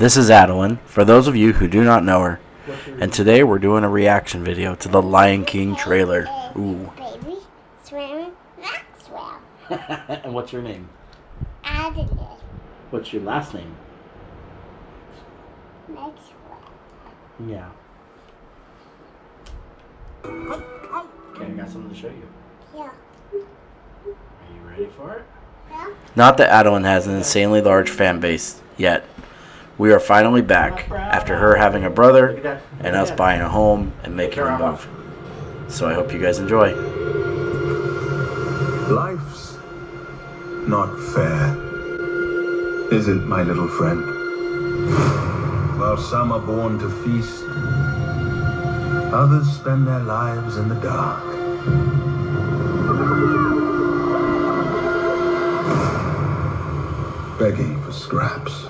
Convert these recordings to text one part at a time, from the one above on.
This is Adeline, for those of you who do not know her. And today we're doing a reaction video to the Lion King trailer. Ooh. Baby, swim Maxwell. and what's your name? Adelaide What's your last name? Maxwell. Yeah. Okay, I got something to show you. Yeah. Are you ready for it? Yeah. Not that Adeline has an insanely large fan base yet. We are finally back after her having a brother and us buying a home and making a move. So I hope you guys enjoy. Life's not fair. Is it, my little friend? While some are born to feast, others spend their lives in the dark. Begging for scraps.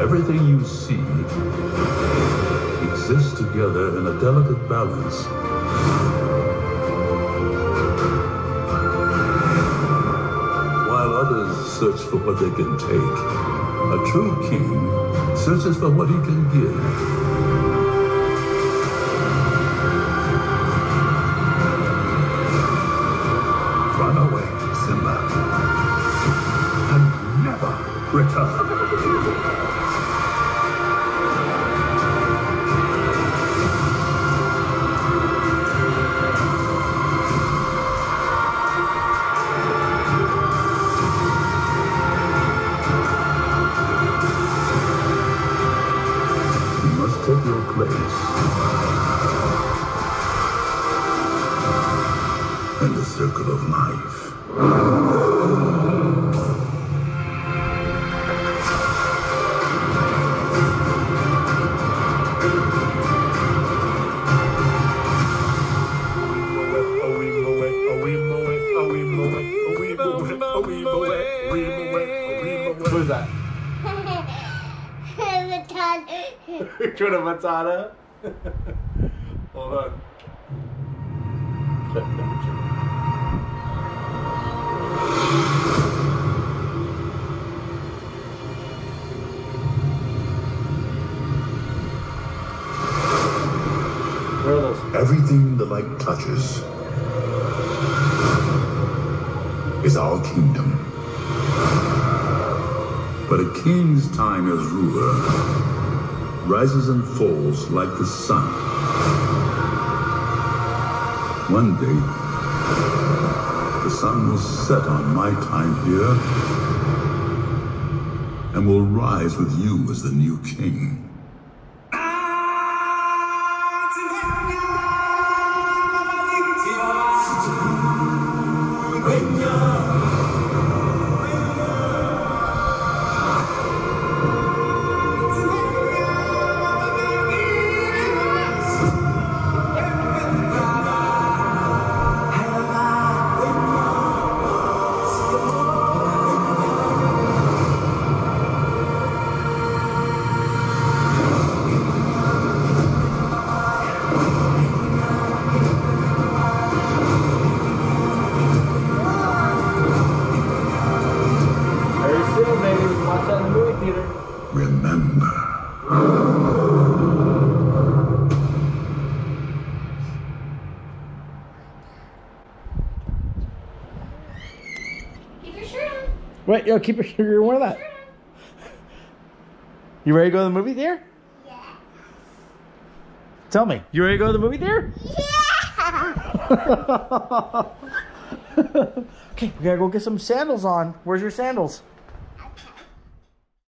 Everything you see exists together in a delicate balance. While others search for what they can take, a true king searches for what he can give. Run away, Simba, and never return. Place in the circle of life. Who's that? Tuna Matata. Hold on. Everything the light touches is our kingdom. But a king's time as ruler rises and falls like the sun. One day, the sun will set on my time here and will rise with you as the new king. Very that in the. Remember. Keep your shirt on. Wait, yo, keep your sugar. Wear that. You ready to go to the movie theater? Yeah. Tell me. You ready to go to the movie theater? Yeah. okay, we gotta go get some sandals on. Where's your sandals?